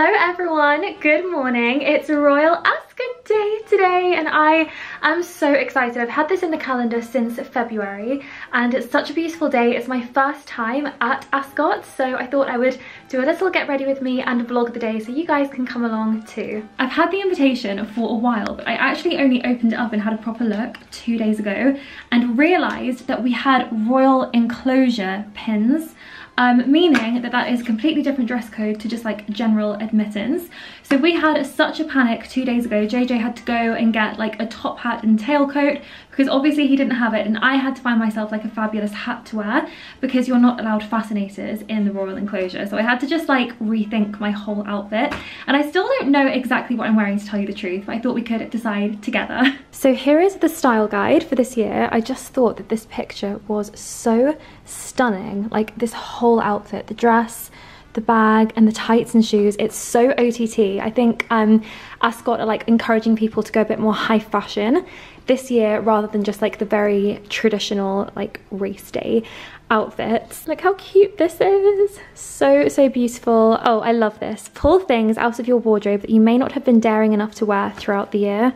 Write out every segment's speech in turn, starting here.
Hello everyone, good morning. It's Royal Ascot Day today and I am so excited. I've had this in the calendar since February and it's such a beautiful day. It's my first time at Ascot so I thought I would do a little get ready with me and vlog the day so you guys can come along too. I've had the invitation for a while but I actually only opened it up and had a proper look two days ago and realised that we had royal enclosure pins um, meaning that that is a completely different dress code to just like general admittance. So we had such a panic two days ago. JJ had to go and get like a top hat and tailcoat because obviously he didn't have it and I had to find myself like a fabulous hat to wear because you're not allowed fascinators in the royal enclosure. So I had to just like rethink my whole outfit and I still don't know exactly what I'm wearing to tell you the truth, I thought we could decide together. So here is the style guide for this year. I just thought that this picture was so stunning. Like this whole outfit, the dress, the bag and the tights and shoes. It's so OTT. I think um, Ascot are like encouraging people to go a bit more high fashion this year rather than just like the very traditional like race day outfits. Look how cute this is. So, so beautiful. Oh, I love this. Pull things out of your wardrobe that you may not have been daring enough to wear throughout the year.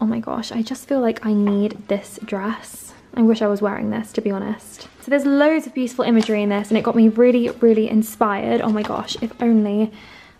Oh my gosh, I just feel like I need this dress. I wish I was wearing this, to be honest. So there's loads of beautiful imagery in this and it got me really, really inspired. Oh my gosh, if only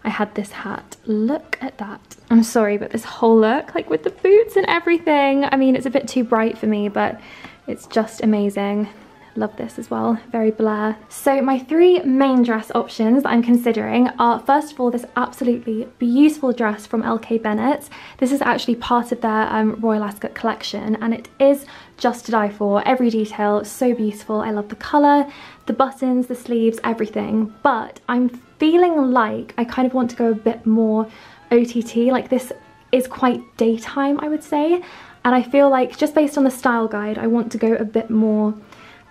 I had this hat. Look at that. I'm sorry, but this whole look, like with the boots and everything, I mean, it's a bit too bright for me, but it's just amazing. Love this as well, very Blair. So my three main dress options that I'm considering are first of all this absolutely beautiful dress from LK Bennett. This is actually part of their um, Royal Ascot collection and it is just to die for. Every detail, so beautiful. I love the colour, the buttons, the sleeves, everything. But I'm feeling like I kind of want to go a bit more OTT, like this is quite daytime I would say and I feel like just based on the style guide I want to go a bit more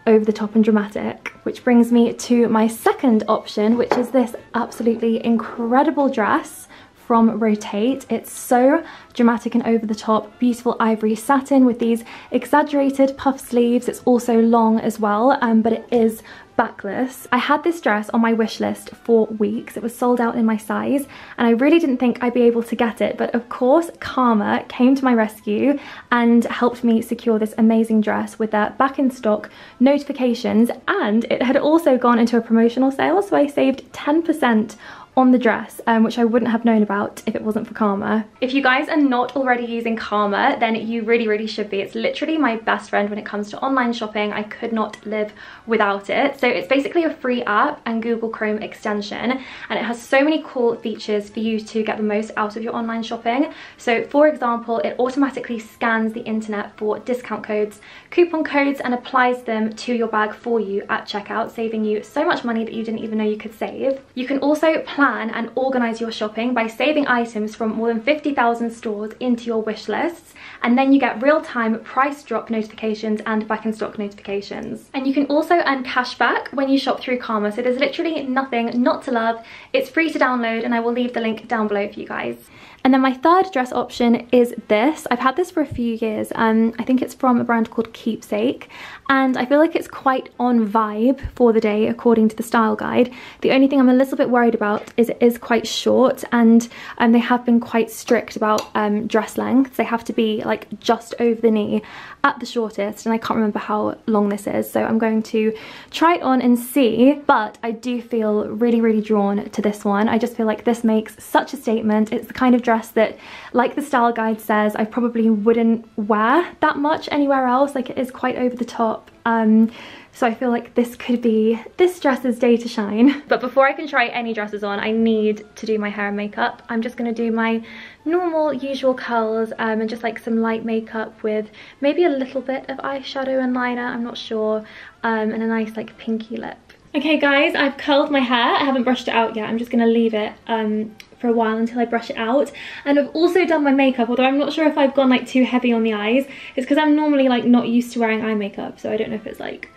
over the top and dramatic. Which brings me to my second option, which is this absolutely incredible dress from Rotate. It's so dramatic and over the top, beautiful ivory satin with these exaggerated puff sleeves. It's also long as well, um, but it is backless. I had this dress on my wish list for weeks. It was sold out in my size and I really didn't think I'd be able to get it. But of course, Karma came to my rescue and helped me secure this amazing dress with their back in stock notifications. And it had also gone into a promotional sale. So I saved 10% on the dress, um, which I wouldn't have known about if it wasn't for Karma. If you guys are not already using Karma, then you really, really should be. It's literally my best friend when it comes to online shopping. I could not live without it. So it's basically a free app and Google Chrome extension, and it has so many cool features for you to get the most out of your online shopping. So for example, it automatically scans the internet for discount codes, coupon codes, and applies them to your bag for you at checkout, saving you so much money that you didn't even know you could save. You can also plan plan and organize your shopping by saving items from more than 50,000 stores into your wish lists and then you get real-time price drop notifications and back in stock notifications. And you can also earn cash back when you shop through Karma so there's literally nothing not to love. It's free to download and I will leave the link down below for you guys. And then my third dress option is this. I've had this for a few years. Um, I think it's from a brand called Keepsake. And I feel like it's quite on vibe for the day according to the style guide. The only thing I'm a little bit worried about is it is quite short and um, they have been quite strict about um, dress lengths. They have to be like just over the knee at the shortest and I can't remember how long this is so I'm going to try it on and see. But I do feel really really drawn to this one. I just feel like this makes such a statement. It's the kind of dress that like the style guide says I probably wouldn't wear that much anywhere else. Like it is quite over the top um, so I feel like this could be this dress's day to shine. But before I can try any dresses on, I need to do my hair and makeup. I'm just gonna do my normal usual curls um, and just like some light makeup with maybe a little bit of eyeshadow and liner, I'm not sure, um, and a nice like pinky lip. Okay guys, I've curled my hair. I haven't brushed it out yet. I'm just gonna leave it um, for a while until I brush it out. And I've also done my makeup, although I'm not sure if I've gone like too heavy on the eyes. It's because I'm normally like not used to wearing eye makeup, so I don't know if it's like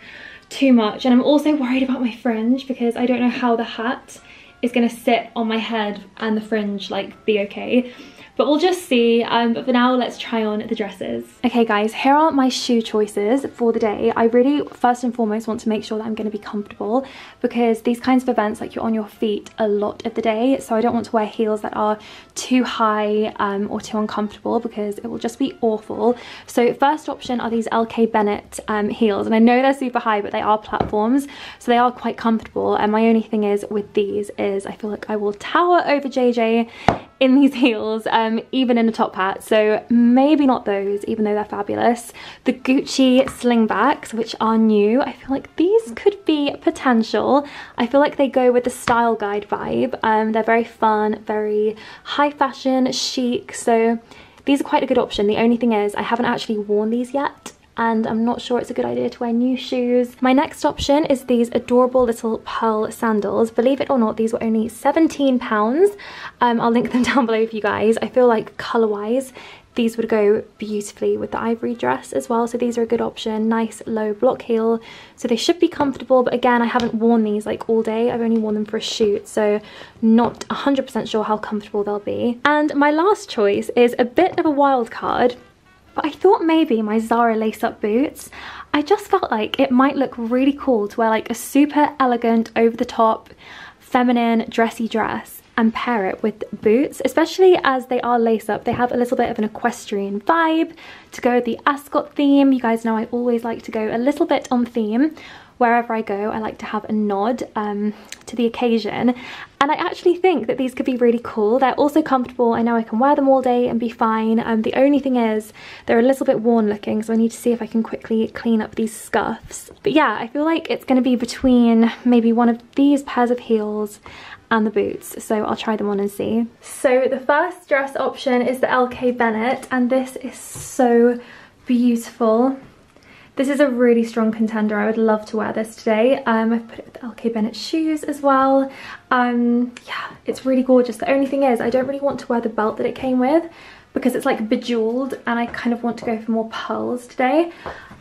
too much. And I'm also worried about my fringe because I don't know how the hat is gonna sit on my head and the fringe like be okay. but we'll just see. Um, but for now, let's try on the dresses. Okay guys, here are my shoe choices for the day. I really, first and foremost, want to make sure that I'm to be comfortable because these kinds of events, like you're on your feet a lot of the day. So I don't want to wear heels that are too high um, or too uncomfortable because it will just be awful. So first option are these LK Bennett um, heels. And I know they're super high, but they are platforms. So they are quite comfortable. And my only thing is with these is I feel like I will tower over JJ in these heels, um, even in a top hat. So maybe not those, even though they're fabulous. The Gucci slingbacks, which are new, I feel like these could be potential. I feel like they go with the style guide vibe. Um, they're very fun, very high fashion, chic. So these are quite a good option. The only thing is I haven't actually worn these yet and I'm not sure it's a good idea to wear new shoes. My next option is these adorable little pearl sandals. Believe it or not, these were only 17 pounds. Um, I'll link them down below for you guys. I feel like color-wise, these would go beautifully with the ivory dress as well. So these are a good option. Nice low block heel. So they should be comfortable. But again, I haven't worn these like all day. I've only worn them for a shoot. So not 100% sure how comfortable they'll be. And my last choice is a bit of a wild card but I thought maybe my Zara lace-up boots, I just felt like it might look really cool to wear like a super elegant, over-the-top, feminine, dressy dress and pair it with boots, especially as they are lace up. They have a little bit of an equestrian vibe to go with the ascot theme. You guys know I always like to go a little bit on theme wherever I go, I like to have a nod um, to the occasion. And I actually think that these could be really cool. They're also comfortable. I know I can wear them all day and be fine. Um, the only thing is they're a little bit worn looking, so I need to see if I can quickly clean up these scuffs. But yeah, I feel like it's going to be between maybe one of these pairs of heels and the boots so I'll try them on and see. So the first dress option is the LK Bennett and this is so beautiful. This is a really strong contender. I would love to wear this today. Um, I've put it with LK Bennett shoes as well. Um, yeah, it's really gorgeous. The only thing is I don't really want to wear the belt that it came with because it's like bejeweled and I kind of want to go for more pearls today.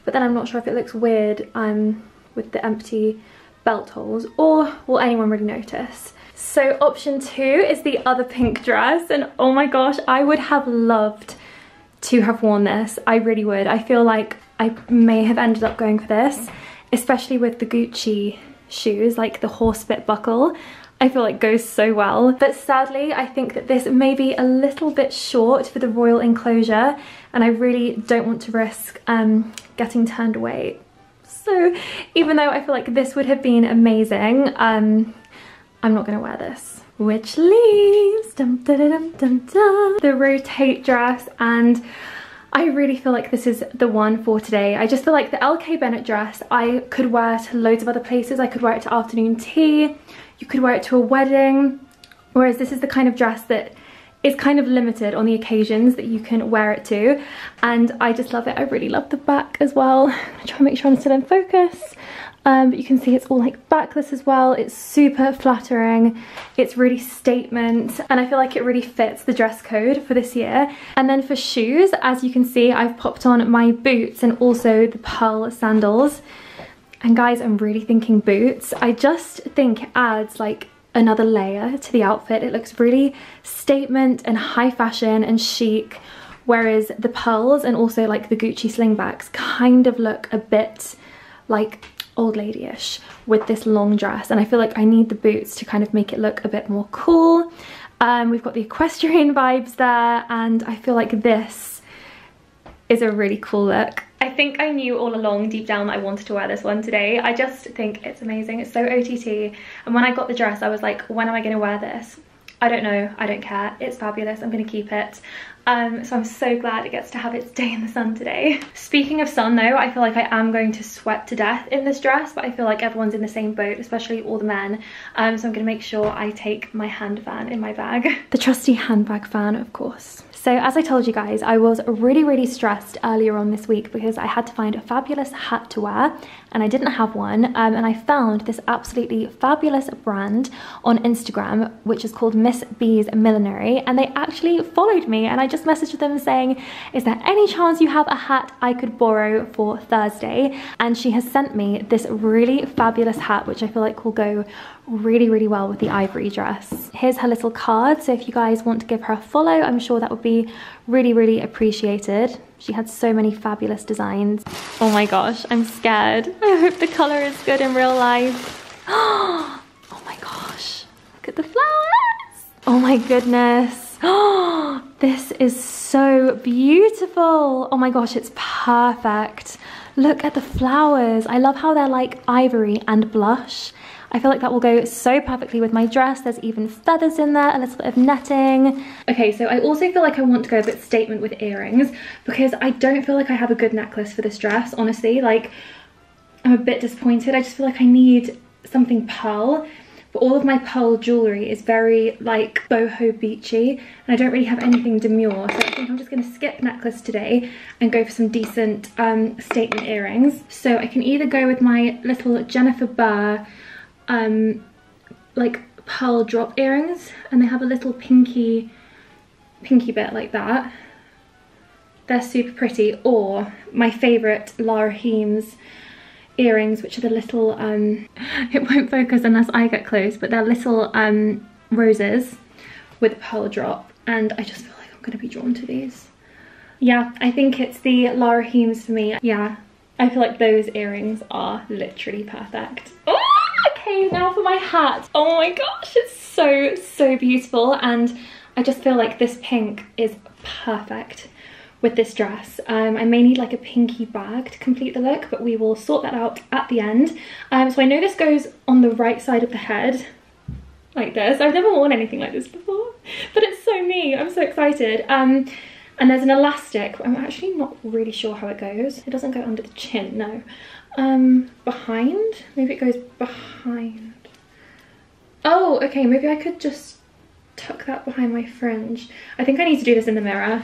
But then I'm not sure if it looks weird um, with the empty belt holes or will anyone really notice. So option two is the other pink dress and oh my gosh, I would have loved to have worn this. I really would. I feel like I may have ended up going for this, especially with the Gucci shoes, like the horsebit buckle. I feel like goes so well. But sadly, I think that this may be a little bit short for the royal enclosure and I really don't want to risk um, getting turned away. So even though I feel like this would have been amazing, um, I'm not gonna wear this. Which leaves dum, dum, dum, the rotate dress and I really feel like this is the one for today. I just feel like the LK Bennett dress I could wear to loads of other places. I could wear it to afternoon tea, you could wear it to a wedding, whereas this is the kind of dress that is kind of limited on the occasions that you can wear it to and I just love it. I really love the back as well. I'm try and make sure I'm still in focus. Um, but you can see it's all like backless as well. It's super flattering. It's really statement and I feel like it really fits the dress code for this year. And then for shoes, as you can see, I've popped on my boots and also the pearl sandals. And guys, I'm really thinking boots. I just think it adds like another layer to the outfit. It looks really statement and high fashion and chic whereas the pearls and also like the Gucci slingbacks kind of look a bit like old lady-ish with this long dress and I feel like I need the boots to kind of make it look a bit more cool. Um, we've got the equestrian vibes there and I feel like this is a really cool look. I think I knew all along deep down that I wanted to wear this one today. I just think it's amazing. It's so OTT. And when I got the dress, I was like, when am I going to wear this? I don't know. I don't care. It's fabulous. I'm going to keep it. Um, so I'm so glad it gets to have its day in the sun today. Speaking of sun though, I feel like I am going to sweat to death in this dress, but I feel like everyone's in the same boat, especially all the men. Um, so I'm gonna make sure I take my hand fan in my bag. The trusty handbag fan, of course. So as I told you guys, I was really, really stressed earlier on this week because I had to find a fabulous hat to wear and I didn't have one. Um, and I found this absolutely fabulous brand on Instagram, which is called Miss B's Millinery and they actually followed me and I just messaged them saying, is there any chance you have a hat I could borrow for Thursday? And she has sent me this really fabulous hat, which I feel like will go really, really well with the ivory dress. Here's her little card. So if you guys want to give her a follow, I'm sure that would be really, really appreciated. She had so many fabulous designs. Oh my gosh, I'm scared. I hope the color is good in real life. Oh my gosh, look at the flowers. Oh my goodness. Oh, this is so beautiful. Oh my gosh, it's perfect. Look at the flowers. I love how they're like ivory and blush. I feel like that will go so perfectly with my dress. There's even feathers in there, a little bit of netting. Okay, so I also feel like I want to go a bit statement with earrings because I don't feel like I have a good necklace for this dress, honestly. Like, I'm a bit disappointed. I just feel like I need something pearl but all of my pearl jewellery is very like boho beachy and I don't really have anything demure so I think I'm just going to skip necklace today and go for some decent um, statement earrings. So I can either go with my little Jennifer Behr um, like pearl drop earrings and they have a little pinky pinky bit like that. They're super pretty or my favourite Lara Heems earrings, which are the little, um, it won't focus unless I get close, but they're little um, roses with a pearl drop. And I just feel like I'm gonna be drawn to these. Yeah, I think it's the Lara Heems for me. Yeah, I feel like those earrings are literally perfect. Oh, okay, now for my hat. Oh my gosh, it's so, so beautiful. And I just feel like this pink is perfect with this dress. Um, I may need like a pinky bag to complete the look, but we will sort that out at the end. Um, so I know this goes on the right side of the head, like this. I've never worn anything like this before, but it's so me. I'm so excited. Um, and there's an elastic. I'm actually not really sure how it goes. It doesn't go under the chin, no. Um, behind? Maybe it goes behind. Oh, okay, maybe I could just tuck that behind my fringe. I think I need to do this in the mirror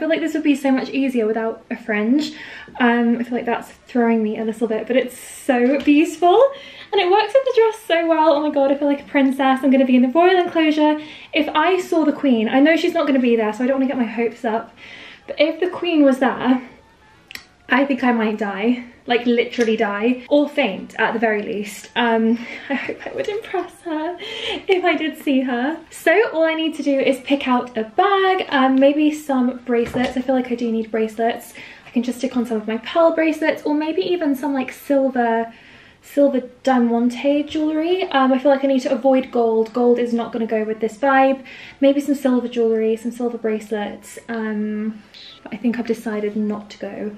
I feel like this would be so much easier without a fringe. Um, I feel like that's throwing me a little bit, but it's so beautiful. And it works with the dress so well. Oh my god, I feel like a princess. I'm going to be in the royal enclosure. If I saw the queen, I know she's not going to be there, so I don't want to get my hopes up. But if the queen was there, I think I might die, like literally die, or faint at the very least. Um, I hope I would impress her if I did see her. So all I need to do is pick out a bag, um, maybe some bracelets. I feel like I do need bracelets. I can just stick on some of my pearl bracelets or maybe even some like silver silver diamante jewellery. Um, I feel like I need to avoid gold. Gold is not going to go with this vibe. Maybe some silver jewellery, some silver bracelets. Um, I think I've decided not to go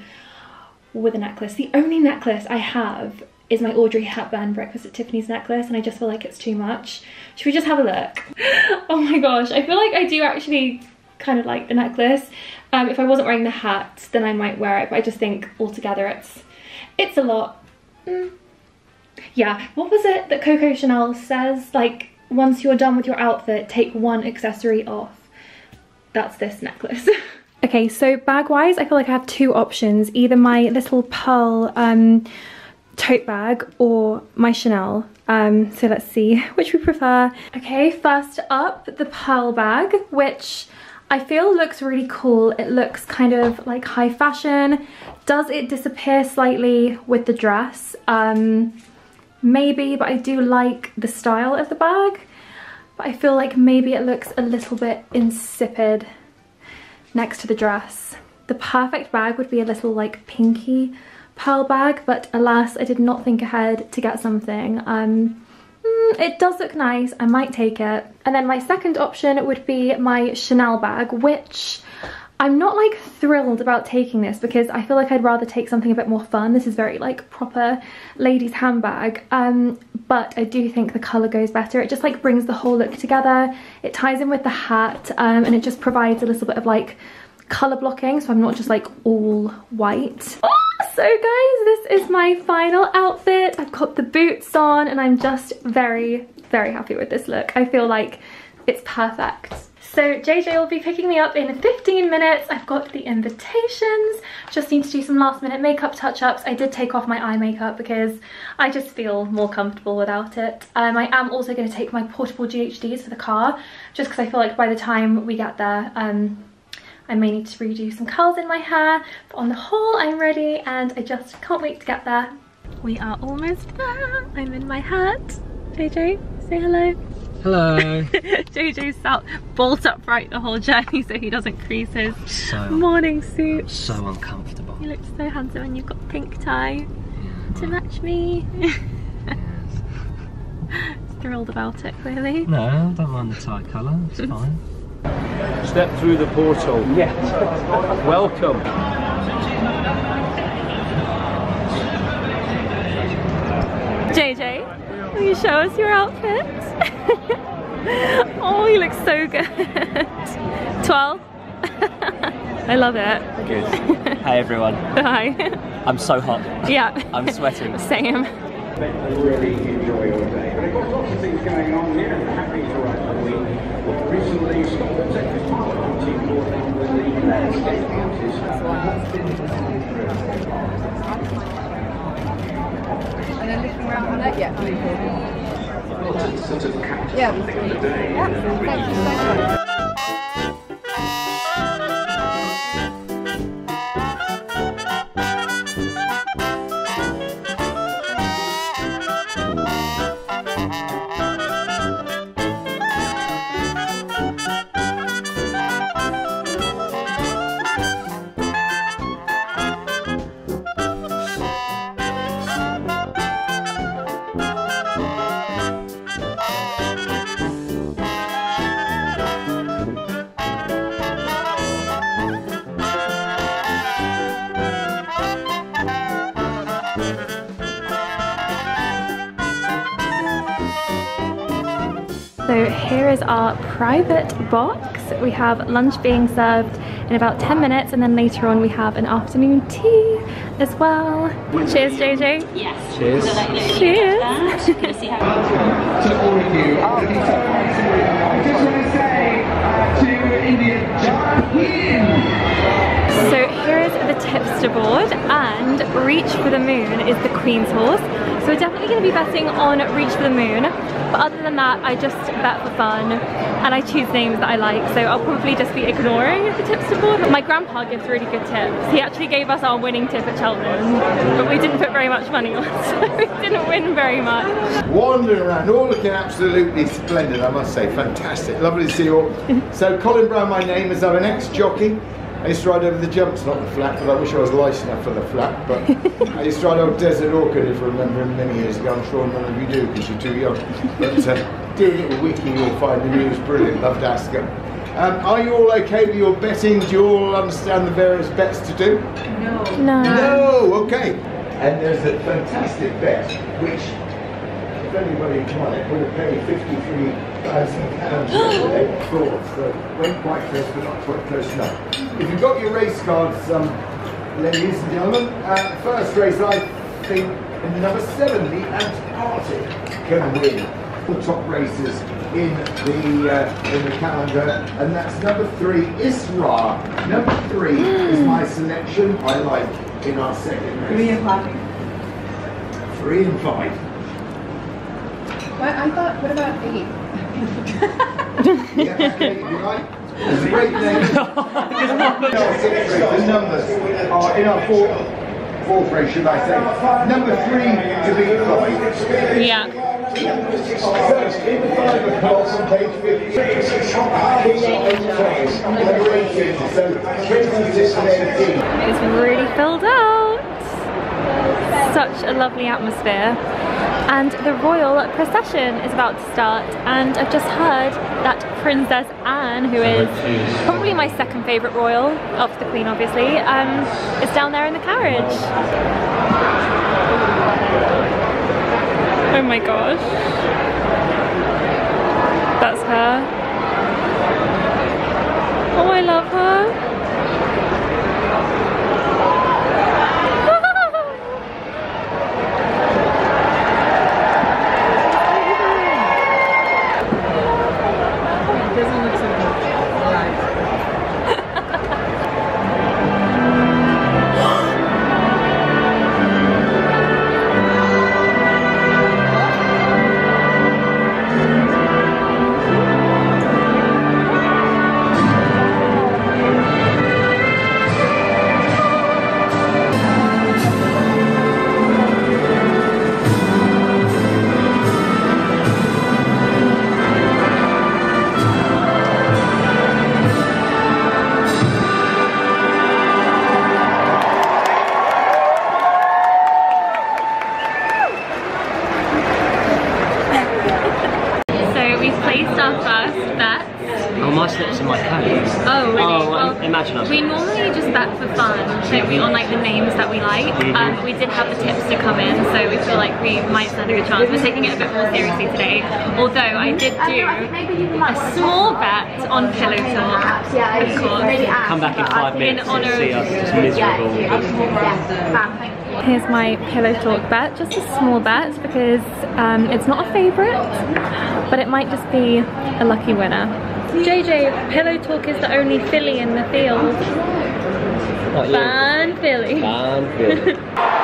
with a necklace. The only necklace I have is my Audrey Hepburn Breakfast at Tiffany's necklace and I just feel like it's too much. Should we just have a look? oh my gosh, I feel like I do actually kind of like the necklace. Um, if I wasn't wearing the hat, then I might wear it, but I just think altogether it's, it's a lot. Mm. Yeah, what was it that Coco Chanel says? Like, once you're done with your outfit, take one accessory off. That's this necklace. Okay, so bag-wise, I feel like I have two options. Either my little pearl um, tote bag or my Chanel. Um, so let's see which we prefer. Okay, first up, the pearl bag, which I feel looks really cool. It looks kind of like high fashion. Does it disappear slightly with the dress? Um, maybe, but I do like the style of the bag. But I feel like maybe it looks a little bit insipid next to the dress. The perfect bag would be a little like pinky pearl bag, but alas, I did not think ahead to get something. Um, mm, it does look nice, I might take it. And then my second option would be my Chanel bag, which I'm not like thrilled about taking this because I feel like I'd rather take something a bit more fun. This is very like proper ladies handbag. Um, but I do think the colour goes better. It just like brings the whole look together. It ties in with the hat um, and it just provides a little bit of like colour blocking so I'm not just like all white. Oh, so guys, this is my final outfit. I've got the boots on and I'm just very, very happy with this look. I feel like it's perfect. So JJ will be picking me up in 15 minutes. I've got the invitations. Just need to do some last minute makeup touch-ups. I did take off my eye makeup because I just feel more comfortable without it. Um, I am also going to take my portable GHDs for the car just because I feel like by the time we get there, um, I may need to redo some curls in my hair. But on the whole, I'm ready and I just can't wait to get there. We are almost there. I'm in my hat. JJ, say hello. Hello. JJ's sat bolt upright the whole journey so he doesn't crease his so, morning suit. So uncomfortable. You look so handsome and you've got pink tie yeah. to match me. yes. Thrilled about it, clearly. No, I don't mind the tie colour, it's fine. Step through the portal. Yes. Welcome. JJ, will you show us your outfit? oh, you look so good. 12? I love it. Good. Hi everyone. Hi. I'm so hot. Yeah. I'm sweating. Same. really enjoy your day. But I've got lots of things going on here and happy throughout the week. Recently, Scotland's Executive Party brought in with the landscape artist. And then looking around on it, yeah. Sort of captain Yeah. of the day. Yeah, thank you so much. So here is our private box. We have lunch being served in about 10 minutes and then later on we have an afternoon tea as well. Cheers JJ. Yes. Cheers. So that lady Cheers. Gonna see how To all of you, I just want to say uh, to India, Jai So here is the tipster board and Reach for the Moon is the Queen's horse. So we're definitely going to be betting on Reach for the Moon. But other than that, I just bet for fun and I choose names that I like. So I'll probably just be ignoring the tipster board. My grandpa gives really good tips. He actually gave us our winning tip at Cheltenham, but we didn't put very much money on, so we didn't win very much. wandering around, all looking absolutely splendid, I must say. Fantastic. Lovely to see you all. So, Colin Brown, my name is. I'm an ex jockey. I used to ride over the jumps, not the flat, but I wish I was light enough for the flat. But I used to ride over Desert Orchid, if I remember him many years ago. I'm sure none of you do because you're too young. But uh, do a little wiki, you'll find the news brilliant. Love to ask her. Um, are you all okay with your betting? Do you all understand the various bets to do? No. No. No, okay. And there's a fantastic bet, which, if anybody it, would have paid £53,000 for Fraud, so went quite close, but not quite close enough. If you've got your race cards, um, ladies and gentlemen, uh, first race, I think, in number seven, the Antarctic can win. The top races in the uh, in the calendar, and that's number three, Isra. Number three is my selection. I like in our second race. Three and five. Three and five. What, I thought, what about eight? Yeah, okay, you like? It's a great name. no, six race. The numbers are in our fourth, fourth race, should I say? Number three to beat five. Yeah. So, in the five Such a lovely atmosphere. And the royal procession is about to start and I've just heard that Princess Anne, who is probably my second favourite royal, after the Queen obviously, um, is down there in the carriage. Oh my gosh. That's her. Oh, I love her. Here's my Pillow Talk bet, just a small bet because um, it's not a favourite, but it might just be a lucky winner. JJ, Pillow Talk is the only filly in the field. Not you. Fan filly. Fan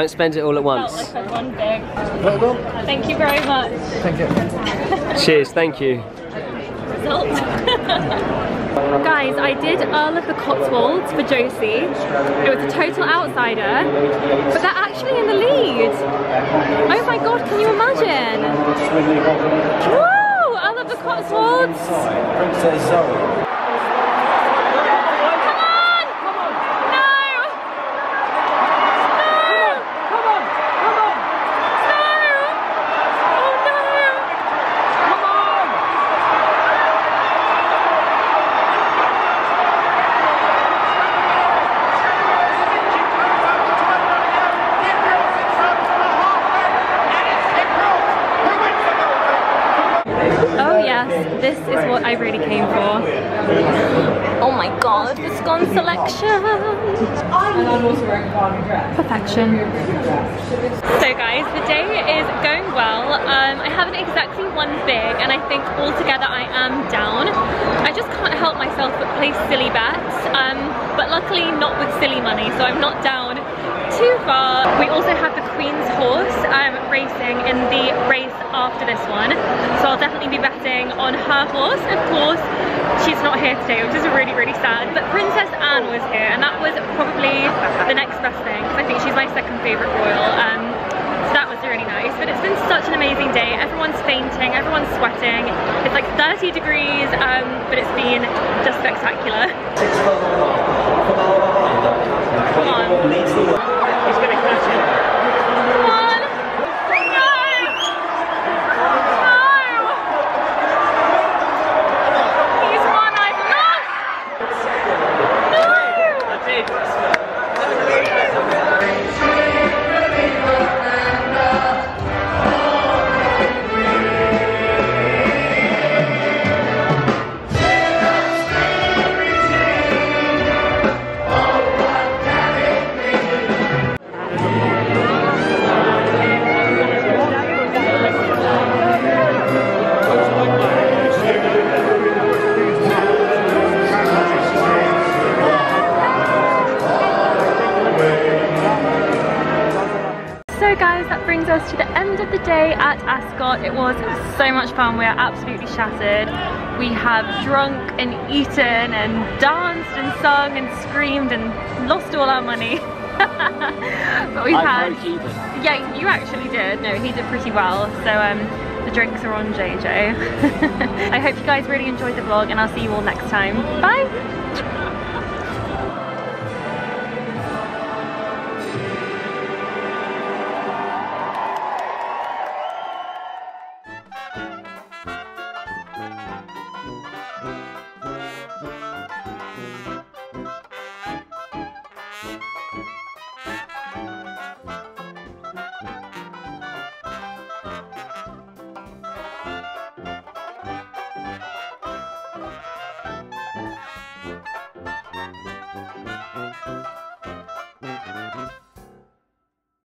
Don't spend it all at Felt once. like I won big. Thank you very much. Thank you. Cheers, thank you. Result. Guys, I did Earl of the Cotswolds for Josie. It was a total outsider, but they're actually in the lead. Oh my god, can you imagine? Woo! Earl of the Cotswolds! Princess Zoe. Won big and I think altogether I am down. I just can't help myself but place silly bets, um, but luckily not with silly money, so I'm not down too far. We also have the Queen's horse um, racing in the race after this one. So I'll definitely be betting on her horse. Of course, she's not here today, which is really, really sad. But Princess Anne was here and that was probably the next best thing. I think she's my second favourite royal. Um, that was really nice. But it's been such an amazing day. Everyone's fainting, everyone's sweating. It's like 30 degrees, um, but it's been just spectacular. Come on. Fun. We are absolutely shattered. We have drunk and eaten and danced and sung and screamed and lost all our money. but we've I had. Yeah, you actually did. No, he did pretty well. So um, the drinks are on JJ. I hope you guys really enjoyed the vlog and I'll see you all next time. Bye!